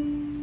嗯。